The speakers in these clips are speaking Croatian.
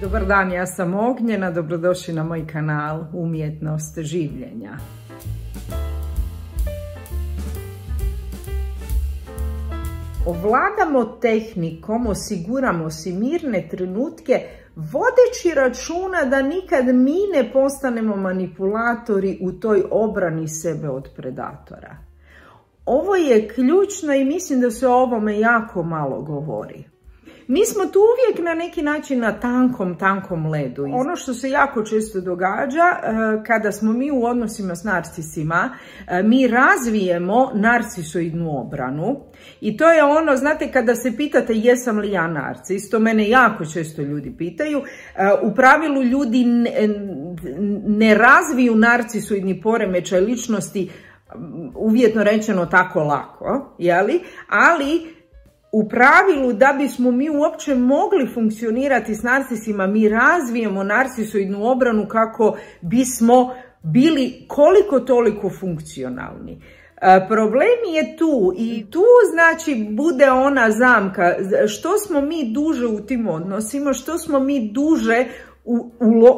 Dobar dan, ja sam Ognjena, dobrodošli na moj kanal Umjetnost življenja. Ovladamo tehnikom, osiguramo si mirne trenutke, vodeći računa da nikad mi ne postanemo manipulatori u toj obrani sebe od predatora. Ovo je ključno i mislim da se o ovome jako malo govori. Mi smo tu uvijek na neki način na tankom, tankom ledu. Ono što se jako često događa e, kada smo mi u odnosima s narcisima, e, mi razvijemo narcisoidnu obranu i to je ono, znate, kada se pitate jesam li ja narcis, to mene jako često ljudi pitaju, e, u pravilu ljudi ne razviju narcisoidni poremećaj ličnosti uvjetno rečeno tako lako, jeli? ali u pravilu da bismo mi uopće mogli funkcionirati s narcisima, mi razvijemo narcisoidnu obranu kako bismo bili koliko toliko funkcionalni. E, problem je tu i tu znači bude ona zamka što smo mi duže u tim odnosima, što smo mi duže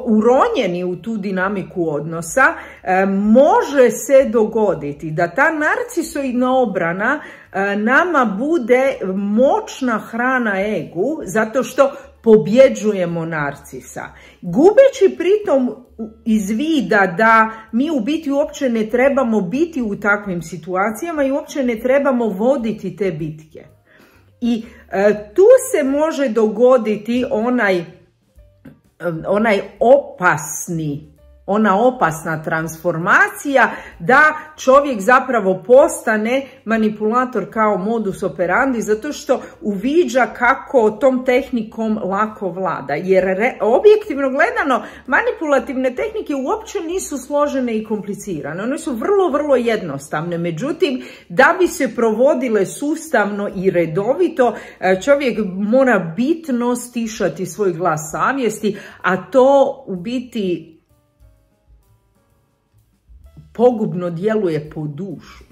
uronjeni u tu dinamiku odnosa, e, može se dogoditi da ta narcisoidna obrana e, nama bude moćna hrana egu, zato što pobjeđujemo narcisa. Gubeći pritom iz vida da mi u biti uopće ne trebamo biti u takvim situacijama i uopće ne trebamo voditi te bitke. I e, tu se može dogoditi onaj onaj opasni ona opasna transformacija da čovjek zapravo postane manipulator kao modus operandi zato što uviđa kako tom tehnikom lako vlada. Jer objektivno gledano manipulativne tehnike uopće nisu složene i komplicirane. One su vrlo, vrlo jednostavne. Međutim, da bi se provodile sustavno i redovito, e, čovjek mora bitno stišati svoj glas savjesti, a to u biti pogubno djeluje po dušu.